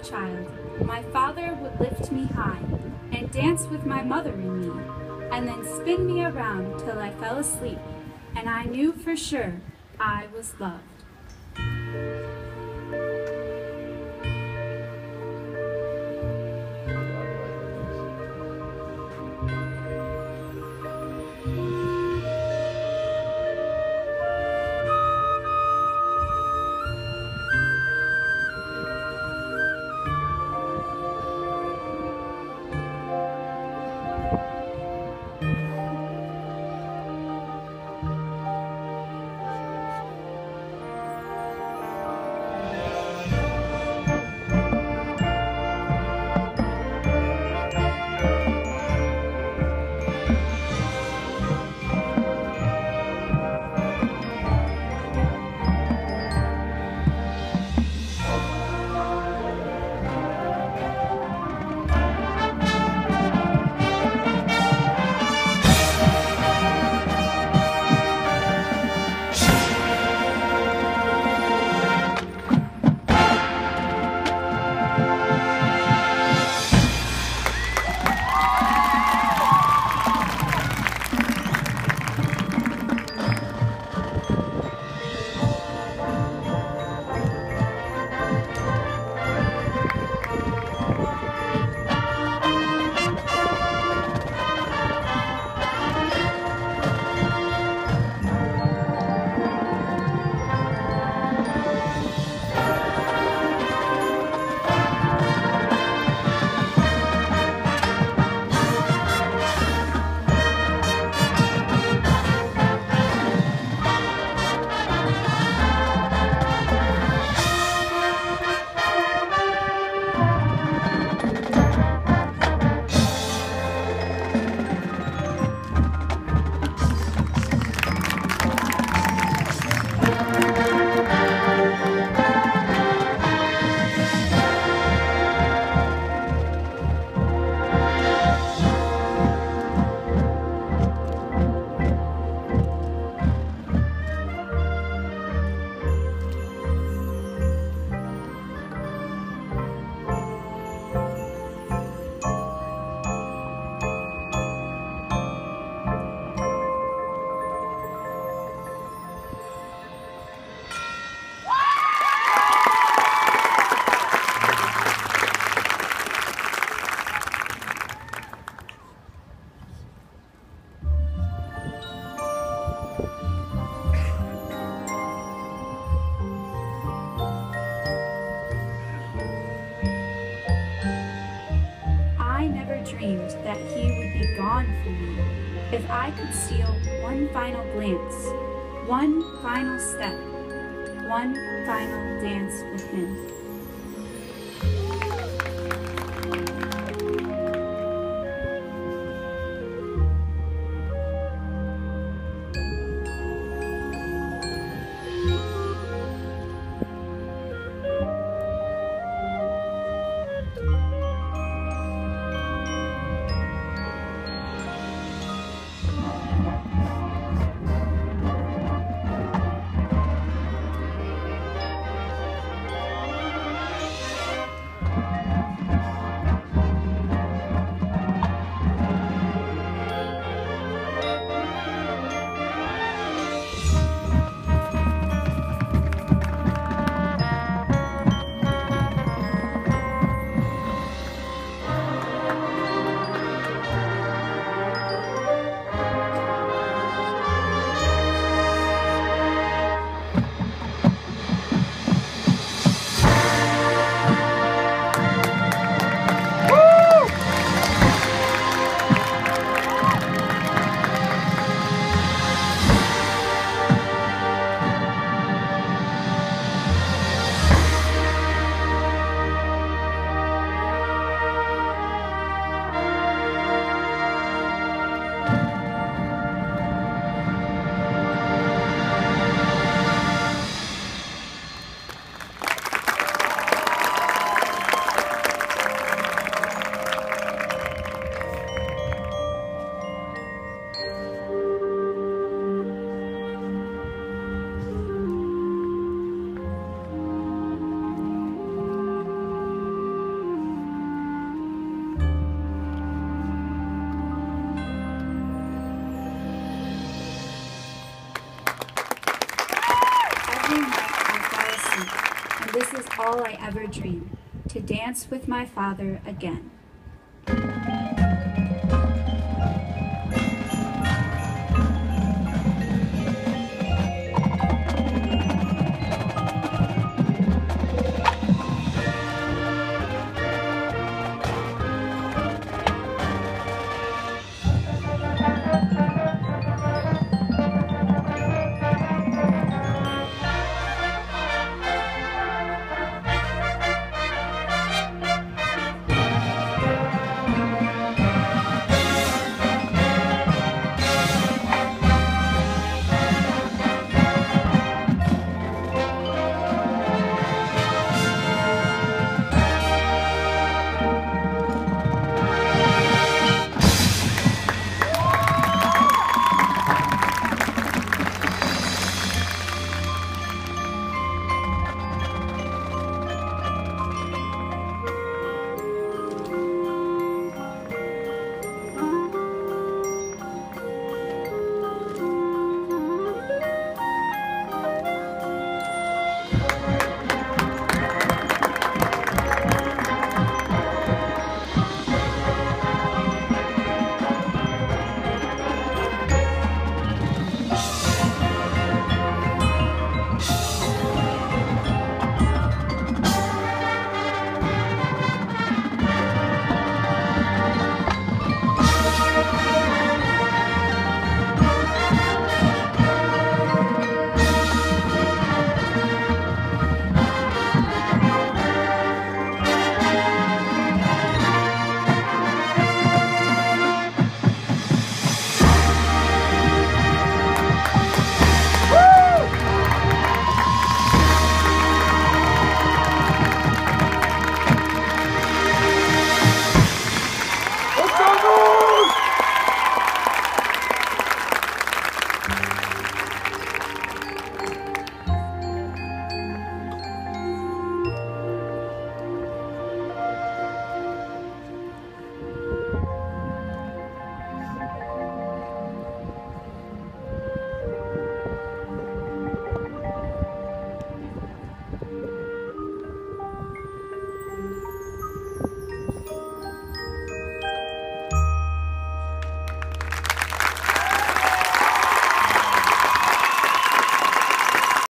A child, my father would lift me high and dance with my mother and me, and then spin me around till I fell asleep, and I knew for sure I was loved. Would be gone me. If I could steal one final glance, one final step, one final dance with him. This is all I ever dreamed to dance with my father again.